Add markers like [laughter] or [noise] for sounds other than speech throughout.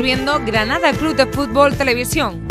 Viendo Granada Club de Fútbol Televisión.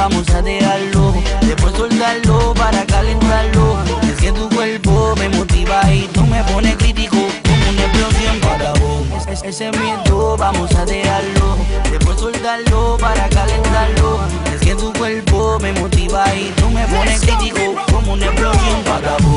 Vamos a dejarlo. Después soltarlo para calentarlo. Es que tu cuerpo me motiva y tú me pones crítico. Como una explosión para vos. Es- Ese miedo vamos a dejarlo. Después soltarlo para calentarlo. Es que tu cuerpo me motiva y tú me pones crítico. Como una explosión para vos.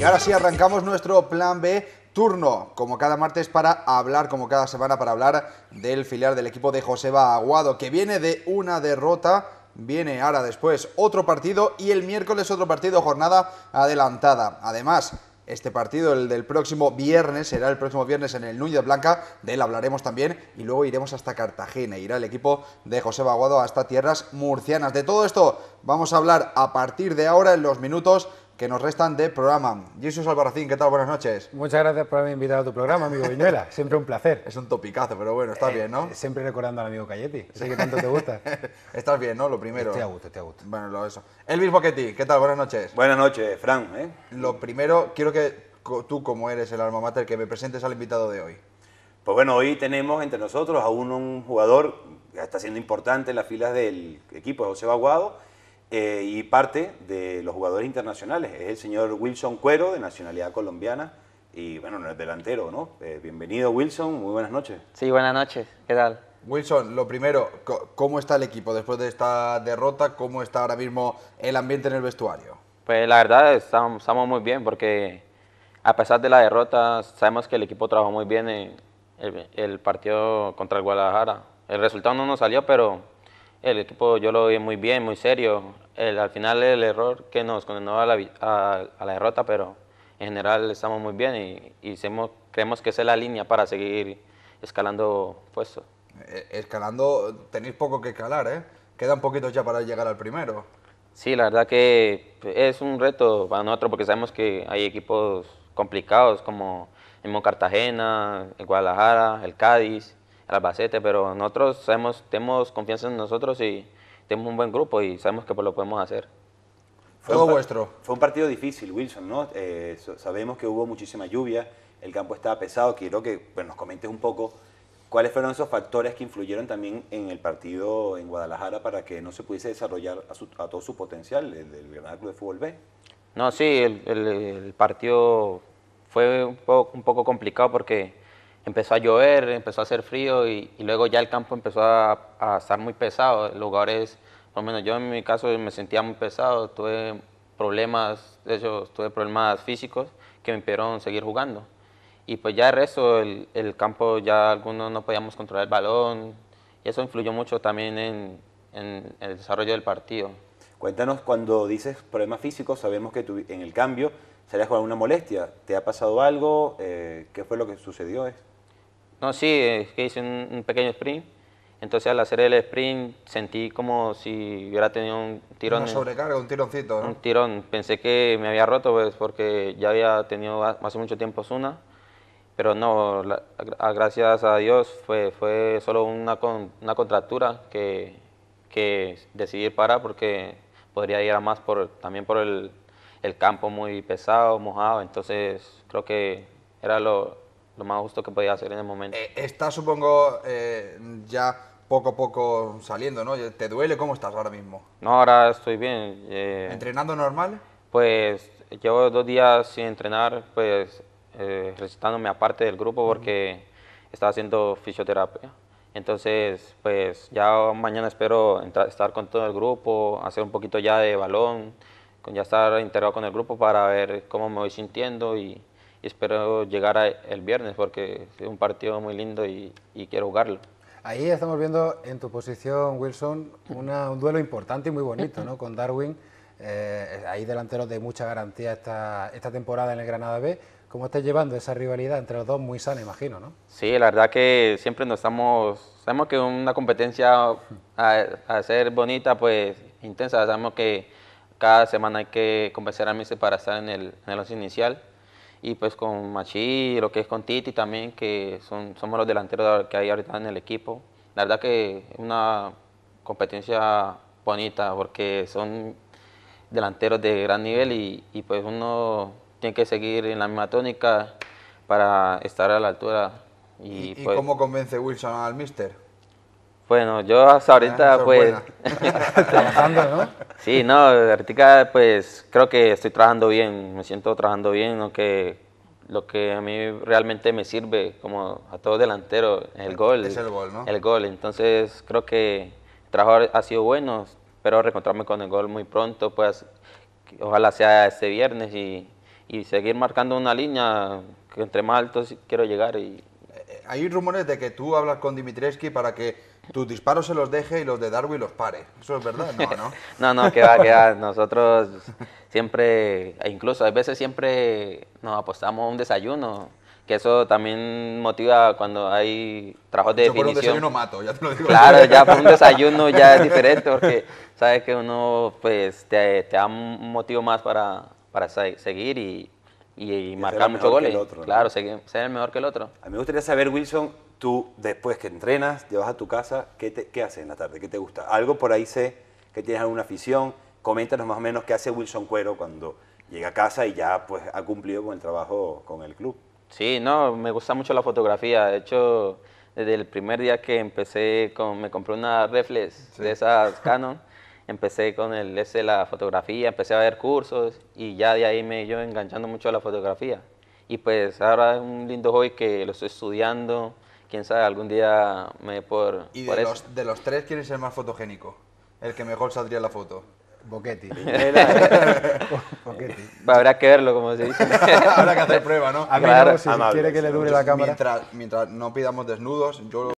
Y ahora sí, arrancamos nuestro plan B turno, como cada martes para hablar, como cada semana para hablar del filial del equipo de Joseba Aguado, que viene de una derrota, viene ahora después otro partido y el miércoles otro partido, jornada adelantada. Además, este partido, el del próximo viernes, será el próximo viernes en el Núñez Blanca, de hablaremos también, y luego iremos hasta Cartagena, irá el equipo de José Aguado hasta tierras murcianas. De todo esto vamos a hablar a partir de ahora en los minutos que nos restan de programa. Jesús Albarracín, ¿qué tal? Buenas noches. Muchas gracias por haberme invitado a tu programa, amigo Viñuela. [laughs] Siempre un placer. Es un topicazo, pero bueno, estás bien, ¿no? Eh, Siempre recordando al amigo Cayeti. Sé que tanto te gusta. [laughs] estás bien, ¿no? Lo primero. Estoy a gusto, estoy a gusto. Bueno, lo eso. Elvis Boquetti, ¿qué tal? Buenas noches. Buenas noches, Fran. ¿eh? Lo primero, quiero que tú, como eres el alma mater, que me presentes al invitado de hoy. Pues bueno, hoy tenemos entre nosotros a un, un jugador que está siendo importante en las filas del equipo de José Baguado eh, y parte de los jugadores internacionales. Es el señor Wilson Cuero, de nacionalidad colombiana, y bueno, no es delantero, ¿no? Eh, bienvenido, Wilson, muy buenas noches. Sí, buenas noches. ¿Qué tal? Wilson, lo primero, ¿cómo está el equipo después de esta derrota? ¿Cómo está ahora mismo el ambiente en el vestuario? Pues la verdad estamos, estamos muy bien porque a pesar de la derrota sabemos que el equipo trabajó muy bien en el, el partido contra el Guadalajara. El resultado no nos salió, pero el equipo yo lo vi muy bien, muy serio. El- al final el error que nos condenó a la, a- a la derrota, pero en general estamos muy bien y, y creemos que esa es la línea para seguir escalando puestos. Eh, escalando, tenéis poco que escalar, ¿eh? Quedan poquitos ya para llegar al primero. Sí, la verdad que es un reto para nosotros porque sabemos que hay equipos complicados como el Cartagena, el Guadalajara, el Cádiz, Albacete, pero nosotros sabemos, tenemos confianza en nosotros y tenemos un buen grupo y sabemos que pues, lo podemos hacer. Fue Todo vuestro. Fue un partido difícil, Wilson, ¿no? Eh, so- sabemos que hubo muchísima lluvia, el campo estaba pesado. Quiero que pues, nos comentes un poco cuáles fueron esos factores que influyeron también en el partido en Guadalajara para que no se pudiese desarrollar a, su- a todo su potencial el del Granada Club de Fútbol B. No, sí, el, el- el partido fue un poco, un poco complicado porque empezó a llover, empezó a hacer frío y, y luego ya el campo empezó a, a estar muy pesado. Los jugadores, por lo menos yo en mi caso me sentía muy pesado, tuve problemas, de hecho tuve problemas físicos que me impidieron seguir jugando. Y pues ya el resto, el, el campo ya algunos no podíamos controlar el balón y eso influyó mucho también en, en el desarrollo del partido. Cuéntanos, cuando dices problemas físicos, sabemos que en el cambio salías con alguna molestia. ¿Te ha pasado algo? Eh, ¿Qué fue lo que sucedió? Eh, No, sí, es que hice un, un pequeño sprint. Entonces al hacer el sprint sentí como si hubiera tenido un tirón. Una sobrecarga, un tironcito, ¿no? un tirón. Pensé que me había roto pues, porque ya había tenido ha- hace mucho tiempo Zuna. Pero no, la- a- gracias a Dios fue, fue solo una, con- una contractura que, que decidí parar porque podría ir a más por, también por el, el campo muy pesado, mojado. Entonces creo que era lo, lo más justo que podía hacer en el momento. Eh, estás, supongo, eh, ya poco a poco saliendo, ¿no? ¿Te duele? ¿Cómo estás ahora mismo? No, ahora estoy bien. eh, ¿Entrenando normal? Pues llevo dos días sin entrenar, pues eh, ejercitándome aparte del grupo porque estaba haciendo fisioterapia. Entonces, pues ya mañana espero entrar- estar con todo el grupo, hacer un poquito ya de balón, ya estar integrado con el grupo para ver cómo me voy sintiendo y, y espero llegar a- el viernes porque es un partido muy lindo y, y quiero jugarlo. Ahí estamos viendo en tu posición, Wilson, una- un duelo importante y muy bonito, ¿no? Con Darwin, eh, ahí delanteros de mucha garantía esta, esta temporada en el Granada B. ¿Cómo estás llevando esa rivalidad entre los dos? Muy sana, imagino, ¿no? Sí, la verdad que siempre nos estamos, sabemos que una competencia a, a ser bonita, pues intensa, sabemos que cada semana hay que convencer a Mister para estar en el, en el once inicial. Y pues con Machi, lo que es con Titi también, que son, somos los delanteros que hay ahorita en el equipo. La verdad que es una competencia bonita porque son delanteros de gran nivel y, y, pues uno tiene que seguir en la misma tónica para estar a la altura. Y, ¿Y, y pues, cómo convence Wilson al mister? Bueno, yo hasta ahorita es pues. [laughs] Trabajando, ¿no? sí, no, ahorita pues creo que estoy trabajando bien, me siento trabajando bien, lo que lo que a mí realmente me sirve como a todo delantero es el gol. Es el gol, ¿no? El gol, entonces creo que el trabajo ha sido bueno, espero reencontrarme con el gol muy pronto, pues ojalá sea este viernes y, y seguir marcando una línea que entre más alto sí quiero llegar y Hay rumores de que tú hablas con Dimitrescu para que tus disparos se los deje y los de Darwin los pare. ¿Eso es verdad? No, ¿no? [laughs] No, no, que va, que va. Nosotros siempre, incluso a veces siempre nos apostamos a un desayuno, que eso también motiva cuando hay trabajos de Yo por un definición. desayuno mato, ya te lo digo. Claro, ya por un [laughs] desayuno ya es diferente porque sabes que uno pues te, te da un motivo más para, para se- seguir y, y, marcar muchos goles. otro, ¿no? Claro, seguir- ser el mejor que el otro. A mí me gustaría saber, Wilson, tú después que entrenas, te vas a tu casa, ¿qué, te- qué haces en la tarde? ¿Qué te gusta? Algo por ahí sé que tienes alguna afición. Coméntanos más o menos qué hace Wilson Cuero cuando llega a casa y ya pues ha cumplido con el trabajo con el club. Sí, no, me gusta mucho la fotografía. De hecho, desde el primer día que empecé, con, me compré una reflex de esas Canon, [laughs] empecé con el ese la fotografía, empecé a ver cursos y ya de ahí me yo enganchando mucho a la fotografía. Y pues ahora es un lindo hobby que lo estoy estudiando. Quién sabe, algún día me dé por, Y por de eso. los, de los tres, ¿quién es el más fotogénico? El que mejor saldría en la foto. Boquetti. [laughs] [laughs] Boquetti. Habrá que verlo, como se dice. [laughs] Habrá que hacer prueba, ¿no? A mí Claro, no, si amable, quiere que le dure la cámara. Mientras, mientras no pidamos desnudos, yo